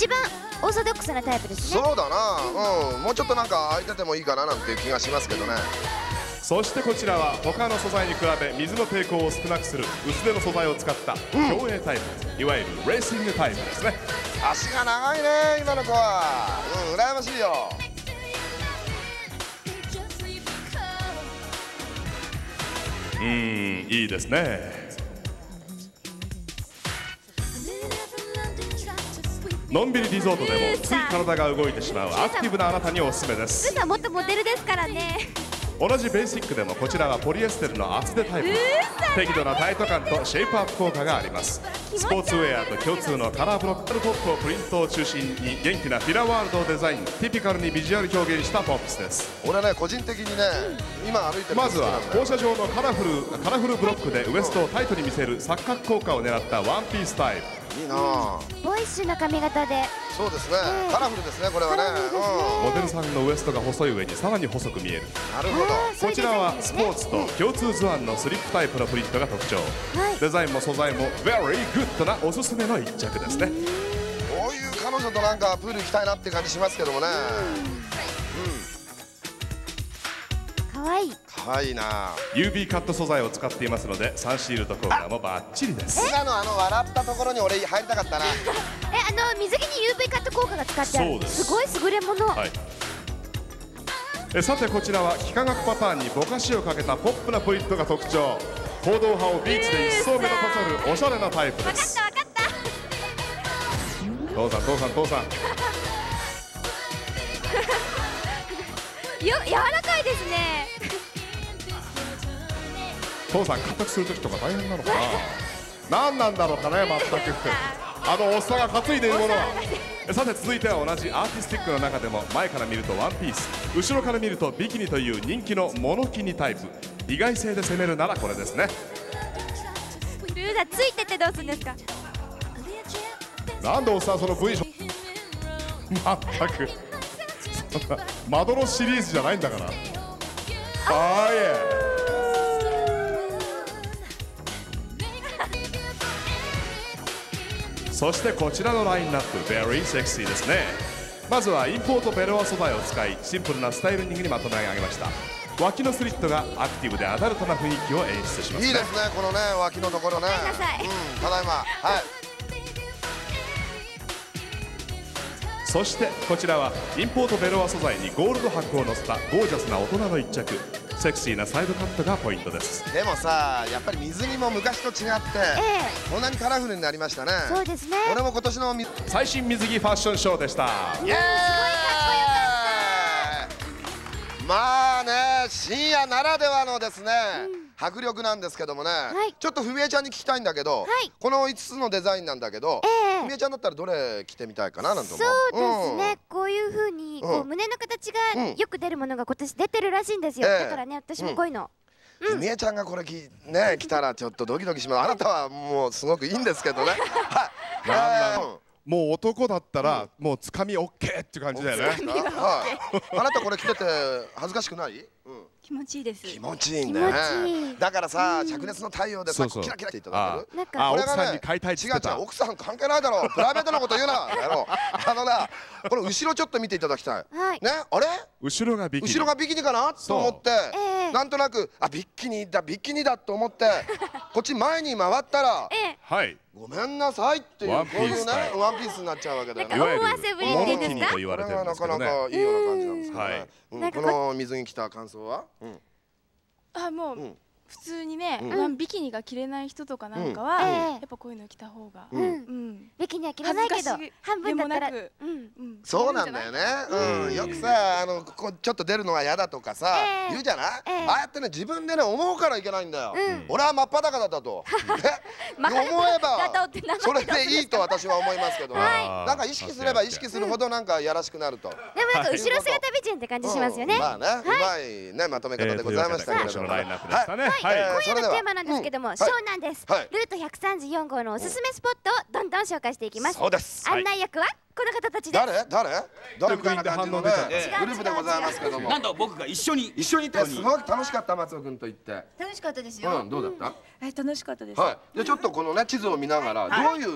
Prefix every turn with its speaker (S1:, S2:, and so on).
S1: 一番オーソドックスなタイプですね。
S2: そうだな。うん。もうちょっとなんか空いててもいいかななんていう気がしますけどね。
S3: そしてこちらは他の素材に比べ水の抵抗を少なくする薄手の素材を使った競泳タイプ、いわゆるレーシングタイプですね。
S2: 足が長いね今の子は。うん羨ましいよ。
S3: うーんいいですねのんびりリゾートでもつい体が動いてしまうアクティブなあなたにおすすめで
S1: ルー
S3: す
S1: さんもっとモデルですからね。
S3: 同じベーシックでもこちらはポリエステルの厚手タイプ適度なタイト感とシェイプアップ効果があります。スポーツウェアと共通のカラーブロックポップをプリントを中心に元気なフィラワールドをデザイン。ティピカルにビジュアル表現したポップスです。
S2: 俺ね個人的にね今歩いてる
S3: まずは放射状のカラフルカラフルブロックでウエストをタイトに見せる錯覚効果を狙ったワンピースタイプ
S2: いいなあ。
S1: ボイッシュな髪型で。
S2: そうですね。
S1: ええ。
S2: カラフルですねこれはね。
S3: モデルさんのウエストが細い上にさらに細く見える。
S2: うんなるほど。
S3: こちらはスポーツと共通図案のスリップタイプのプリントが特徴。
S1: はい。
S3: デザインも素材も Very good なおすすめの一着ですね。
S2: こういう彼女となんかプール行きたいなって感じしますけどもね。
S1: かわいい
S2: 可愛いな。
S3: UV カット素材を使っていますのでサンシールド効果もバッチリです。
S2: 今のあの笑ったところに俺入りたかったな。
S1: えあの水着に UV カット効果が使ってある。
S3: そうです。
S1: すごい優れもの、
S3: はい。えさてこちらは幾何学パターンにぼかしをかけたポップなプリントが特徴。行動派をビーチで一層目立たせるおしゃれなタイプで
S1: 分かっ
S3: す
S1: た分かった。
S3: 父さん父さん父さん。
S1: よ柔らかいですね
S3: 父さん硬くする時とか大変なのかな？何なんだろうかね全く。あのおっさんが担いでいるものは。えさて続いては同じアーティスティックの中でも前から見るとワンピース。後ろから見るとビキニという人気のモノキニタイプ。意外性で攻めるならこれですね。
S1: ルーザついてってどうするんですか？
S3: なんでおっさんその文章？全く。そんなまどろシリーズじゃないんだから。あーいえそしてこちらのラインナップ Very sexy ですね。まずはインポートベロア素材を使いシンプルなスタイルニングにまとめ上げました。脇のスリットがアクティブでアダルトな雰囲気を演出しますね。
S2: いいですねこのね脇のところね。
S1: ごめんなさい。
S2: うん。ただいま。はい。
S3: そしてこちらはインポートベロア素材にゴールド箔を乗せたゴージャスな大人の一着セクシーなサイドカットがポイントです。
S2: でもさやっぱり水着も昔と違って
S1: え
S2: こんなにカラフルになりましたね。
S1: えそうですね。
S2: 俺も今年の水
S3: 最新水着ファッションショーでした。
S2: イエーイまあね深夜ならではのですね、迫力なんですけどもね、
S1: い。
S2: ちょっとふみえちゃんに聞きたいんだけど、
S1: はい。
S2: この5つのデザインなんだけど、
S1: ええ。
S2: ふみえちゃんだったらどれ着てみたいかななんて思う？
S1: そうですね、こういう風にこう、
S2: うん。
S1: 胸の形
S2: うん。
S1: がよく出るものが今年出てるらしいんですよ、
S2: ええ。
S1: だからね私もこういうの、
S2: ふみえちゃんがこれきね来たらちょっとドキドキします。あなたはもうすごくいいんですけどね。はい。え
S3: もう男だったらもうつかみ OK っていう感じだよね。
S2: ー。はいあなたこれ着てて恥ずかしくない、うん。
S4: 気持ちいいです。
S2: 気持ちいいんだよ
S1: 気持ちいい。
S2: ねだからさ灼熱の太陽でさ
S3: そうそう。
S2: キラキラっていただける
S1: なんか
S3: あ
S2: これがね
S3: 奥さんに買いたいって言ってた。
S2: 違う違う奥さん関係ないだろプライベートなこと言うな。やろ あのなこれ後ろちょっと見ていただきたい。
S1: はい。
S2: ね？あれ？
S3: 後ろがビキニ。
S2: 後ろがビキニかな？と思って
S1: ええ。
S2: なんとなくあビキニだビキニだと思って こっち前に回ったら
S1: ええ
S3: はい。
S2: ごめんなさいっていう
S3: ワン
S2: こういうねワンピースになっちゃうわけだよ。ね
S3: いわゆる
S1: 思わせぶりって
S3: モノキニと言われてるん
S2: これがな
S3: ですけどね
S2: かなかいいような感じなんですけどね
S3: はい
S1: こ
S2: この水着着た感想はうん
S4: あもう、
S2: うん
S4: 普通にね、
S2: うん。
S4: ビキニが着れない人とかなんかは、
S1: うん。ええ
S4: やっぱこういうの着た方が、
S2: う
S1: うん。ん、
S4: うん、
S1: ビキニは着れないけど半分だったら
S2: そうなんだよね、うん、よくさあのここちょっと出るのが嫌だとかさ、
S1: ええ。
S2: 言うじゃない、
S1: ええ。
S2: ああやってね自分でね思うからいけないんだよ、
S1: うん。
S2: 俺は真っ裸だったと、思えばそれでいいと私は思いますけど。ね、
S3: はい。
S2: なんか意識すれば意識するほどなんかやらしくなると、
S1: でもなんか後ろ姿美人って感じしますよね、
S2: うん。まあね、うまいねまとめ方でございましたけれども、
S3: えーというわけで今週のラインナップでしたね。はい
S2: えー
S1: 今夜のテーマなんですけども、
S2: うん
S1: ショーなんです、
S2: はい。
S1: ルート134号のおすすめスポットをどんどん紹介していきます。
S2: そうです。
S1: 案内役はこの方たちです。
S2: 誰？誰？誰みた。いな感じのねグループでございますけども。
S5: なんと僕が一緒に。
S2: 一緒にいて。すごく楽しかった松尾君と言って。
S1: 楽しかったです
S2: うんどうだった、
S4: はい楽しかったです、
S2: はい、でちょっとこのね地図を見ながらどういう